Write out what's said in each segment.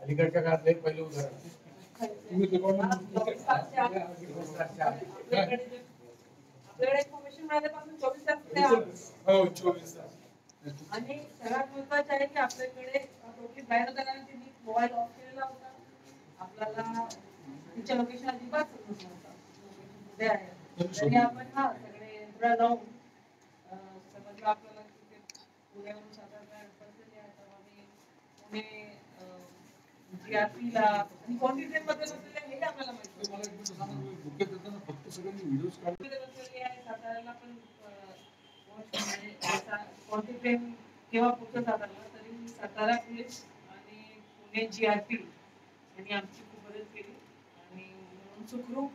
अलीकडच्या काळात पहिलं उदाहरण. चोवीस तास. हो चोवीस तास. आणि महत्वाचं आहे की आपल्याकडे बाहेर तिने मोबाईल ऑफ केलेला होता. आपल्याला तिच्या लोकेशन अजिबात समजत नव्हतं. कुठे आहे. तरी आपण हा सगळे समजलं आपल्याला पुण्यावरून तर आम्ही पुणे GRP ला आणि ट्रेन बद्दल बसलेले आहे हे आपल्याला माहिती पण म्हणजे केव्हा पोहोचत साताऱ्याला तरी सातारा पोलीस आणि पुणे जीआरपी यांनी आमची खूप मदत केली. आणि म्हणून सुखरूप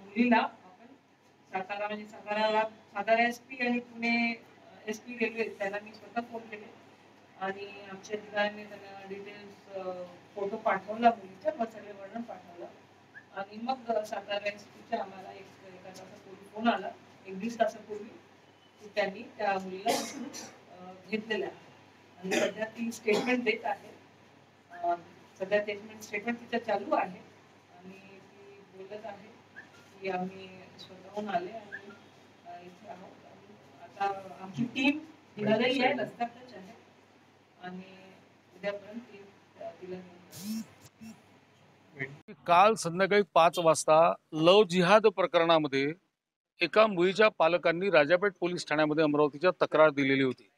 मुलीला आपण सातारा म्हणजे साताऱ्याला सातारा एस पी आणि पुणे एस पी रेल्वे त्याला मी स्वतः फोन केले. आणि आमच्या अधिकाऱ्यांनी त्यांना डिटेल्स फोटो पाठवला मुलीचा मग सगळे वर्णन पाठवलं. आणि मग सातारा पीच्या आम्हाला एक एका तासापूर्वी फोन आला एक दीड तासापूर्वी की त्यांनी त्या मुलीला अं, घेतलेलं आहे. आणि सध्या ती स्टेटमेंट देत आहे. सध्या स्टेटमेंट स्टेटमेंट तिचं चालू आहे. आणि ती बोलत आहे की आम्ही स्वतःहून आले आणि इथे आहोत. आणि आता आमची टीम निघालेली आहे रस्त्यातच आहे आणि उद्यापर्यंत तिला काल संध्याकाळी पाच वाजता लव जिहाद प्रकरणामध्ये एका मुलीच्या पालकांनी राजापेठ पोलीस ठाण्यामध्ये अमरावतीच्या तक्रार दिलेली होती.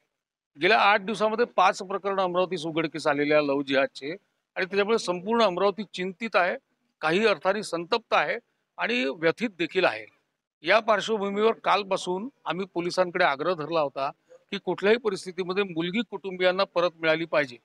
गेल्या आठ दिवसामध्ये पाच प्रकरण अमरावतीस उघडकीस आलेल्या लव जिहादचे आणि त्याच्यामुळे संपूर्ण अमरावती चिंतित आहे काही अर्थाने संतप्त आहे आणि व्यथित देखील आहे. या पार्श्वभूमीवर कालपासून आम्ही पोलिसांकडे आग्रह धरला होता की कुठल्याही परिस्थितीमध्ये मुलगी कुटुंबियांना परत मिळाली पाहिजे.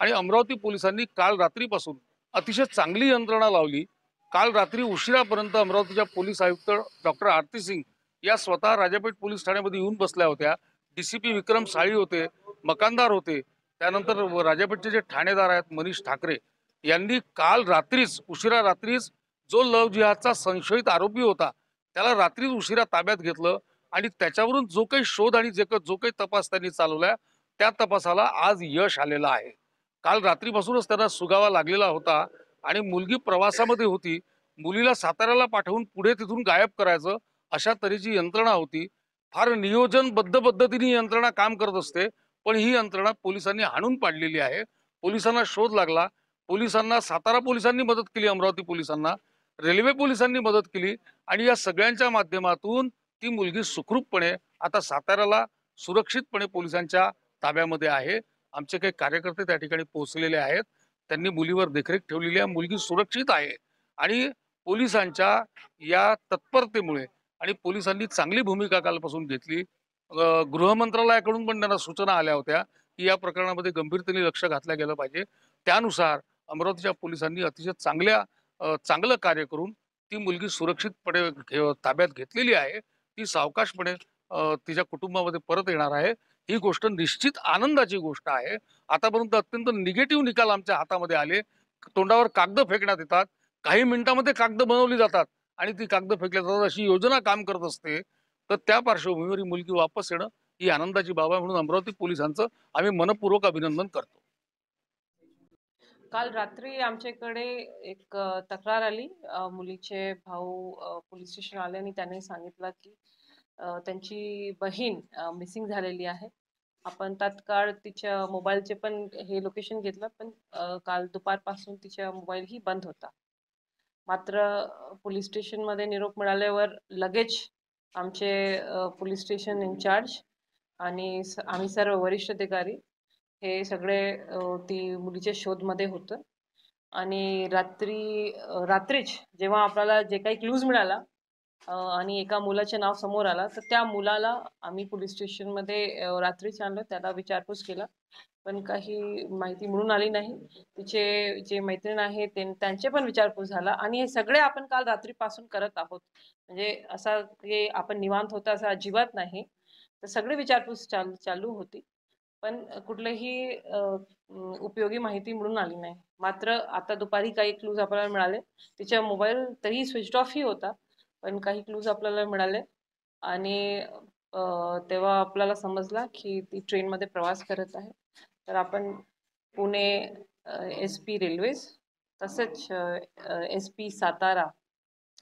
आणि अमरावती पोलिसांनी काल रात्रीपासून अतिशय चांगली यंत्रणा लावली. काल रात्री उशिरापर्यंत अमरावतीच्या पोलीस आयुक्त डॉक्टर आरती सिंग या स्वतः राजापेठ पोलीस ठाण्यामध्ये येऊन बसल्या होत्या. D C P Vikram Sali होते मकानदार होते. त्यानंतर राजापेठचे जे ठाणेदार आहेत मनीष ठाकरे यांनी काल रात्रीच उशिरा रात्रीच जो लव जिहादचा संशयित आरोपी होता त्याला रात्रीच उशिरा ताब्यात घेतलं. आणि त्याच्यावरून जो काही शोध आणि जे जो काही तपास त्यांनी चालवलाय त्या तपासाला आज यश आलेलं आहे. काल रात्रीपासूनच त्यांना सुगावा लागलेला होता आणि मुलगी प्रवासामध्ये होती. मुलीला साताऱ्याला पाठवून पुढे तिथून गायब करायचं अशा तऱ्हेची यंत्रणा होती. फार नियोजनबद्ध पद्धतीने यंत्रणा काम करत असते पण ही यंत्रणा पोलिसांनी हाणून पाडलेली आहे. पोलिसांना शोध लागला. पोलिसांना सातारा पोलिसांनी मदत केली अमरावती पोलिसांना. रेल्वे पोलिसांनी मदत केली आणि या सगळ्यांच्या माध्यमातून ती मुलगी सुखरूपपणे आता साताऱ्याला सुरक्षितपणे पोलिसांच्या ताब्यामध्ये आहे. आमचे काही कार्यकर्ते त्या ठिकाणी पोहोचलेले आहेत. त्यांनी मुलीवर देखरेख ठेवलेली आहे. मुलगी सुरक्षित आहे. आणि पोलिसांच्या या तत्परतेमुळे आणि पोलिसांनी चांगली भूमिका कालपासून घेतली. गृहमंत्रालयाकडून पण त्यांना सूचना आल्या होत्या की या प्रकरणामध्ये गंभीरतेने लक्ष घातलं गेलं पाहिजे. त्यानुसार अमरावतीच्या पोलिसांनी अतिशय चांगल्या चांगलं कार्य करून ती मुलगी सुरक्षितपणे घे- ताब्यात घेतलेली आहे. ती सावकाशपणे तिच्या कुटुंबामध्ये परत येणार आहे. ही गोष्ट निश्चित आनंदाची गोष्ट आहे. आतापर्यंत अत्यंत निगेटिव्ह निकाल आमच्या हातामध्ये आले. तोंडावर कागद फेकण्यात येतात. काही मिनिटांमध्ये कागद बनवली जातात आणि ती कागद फेकल्या जातात अशी योजना काम करत असते. तर त्या पार्श्वभूमीवर ही मुलगी वापस येणं ही आनंदाची बाब आहे म्हणून अमरावती पोलिसांचं आम्ही मनपूर्वक अभिनंदन करतो. काल रात्री आमच्याकडे एक तक्रार आली. मुलीचे भाऊ पोलीस स्टेशन आले आणि त्यांनी सांगितलं की त्यांची बहीण मिसिंग झालेली आहे. आपण तात्काळ तिच्या मोबाईलचे पण हे लोकेशन घेतलं पण काल दुपारपासून तिच्या मोबाईल ही बंद होता. मात्र पोलीस स्टेशनमध्ये निरोप मिळाल्यावर लगेच आमचे पोलीस स्टेशन इन्चार्ज आणि स- आम्ही सर्व वरिष्ठ अधिकारी हे सगळे ती मुलीच्या शोधमध्ये होतं. आणि रात्री रात्रीच जेव्हा आपल्याला जे काही क्लूज मिळाला आणि एका मुलाचे नाव समोर आला तर त्या मुलाला आम्ही पोलीस स्टेशनमध्ये रात्रीच आणलं. त्याला विचारपूस केला. पण काही माहिती मिळून आली नाही. तिचे जे मैत्रीण आहे ते त्यांचे पण विचारपूस झाला. आणि हे सगळे आपण काल रात्रीपासून करत आहोत. म्हणजे असा की आपण निवांत होता असं अजिबात नाही. तर सगळी विचारपूस चालू चालू होती. पण कुठलीही उपयोगी माहिती मिळून आली नाही. मात्र आता दुपारी काही क्लूज आपल्याला मिळाले. तिच्या मोबाईल तरी स्विच ऑफही होता पण काही क्लूज आपल्याला मिळाले. आणि तेव्हा आपल्याला समजला की ती ट्रेनमध्ये प्रवास करत आहे. तर आपण पुणे एस पी रेल्वेज तसेच एस पी सातारा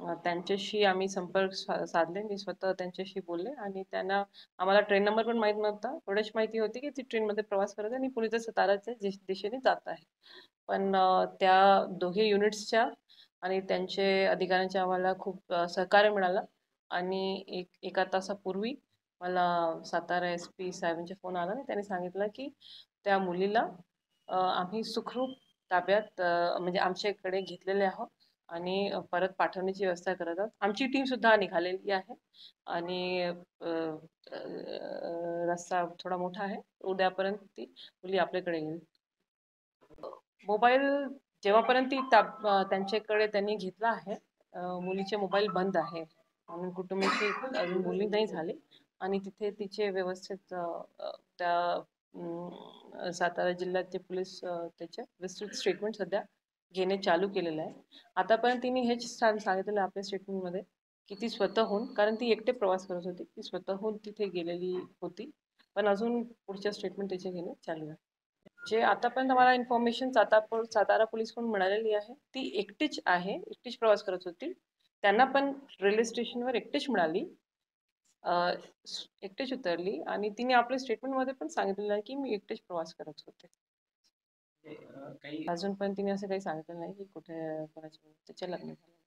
त्यांच्याशी आम्ही संपर्क सा- साधले. मी स्वतः त्यांच्याशी बोलले आणि त्यांना आम्हाला ट्रेन नंबर पण माहीत नव्हता. एवढीच माहिती होती की ती ट्रेनमध्ये प्रवास करत आहे आणि पुढे सताराच्या दिश- दिशेने जात आहे. पण अ, त्या दोघे युनिट्सच्या आणि त्यांचे अधिकाऱ्यांच्या आम्हाला खूप अ, सहकार्य मिळालं. आणि एक एका तासापूर्वी मला सातारा एस पी साहेबांचा फोन आला आणि त्यांनी सांगितलं की त्या मुलीला अ, आम्ही सुखरूप ताब्यात अ, म्हणजे आमच्याकडे घेतलेले आहोत. आणि परत पाठवण्याची व्यवस्था करत आहोत. आमची टीम सुद्धा निघालेली आहे आणि रस्ता थोडा मोठा आहे. उद्यापर्यंत ती मुली आपल्याकडे येईल. मोबाईल जेव्हापर्यंत ती ताब त्यांच्याकडे त्यांनी घेतला आहे मुलीचे मोबाईल बंद आहे. म्हणून कुटुंबाची अजून बोलणी नाही झाली आणि तिथे तिचे व्यवस्थित त्या सातारा जिल्ह्याचे पोलीस त्याचे विस्तृत स्टेटमेंट सध्या घेणे चालू केलेलं आहे. आतापर्यंत तिने हेच सांग- सांगितलेलं आपल्या स्टेटमेंटमध्ये की ती स्वतःहून कारण ती एकटे प्रवास करत होती ती स्वतःहून तिथे गेलेली होती. पण अजून पुढच्या स्टेटमेंट त्याचे घेणे चालू आहे. जे आतापर्यंत मला इन्फॉर्मेशन सातारा सातारा पोलीसकडून मिळालेली आहे ती एकटीच आहे एकटीच प्रवास करत होती. त्यांना पण रेल्वे स्टेशनवर एकटीच मिळाली. एकटेच एकटीच उतरली आणि तिने आपल्या स्टेटमेंटमध्ये पण सांगितलेलं आहे की मी एकटेच प्रवास करत होते. अजून पण तिने असं काही सांगितलं नाही की कुठे कोणाच्या त्याच्या लग्न झालं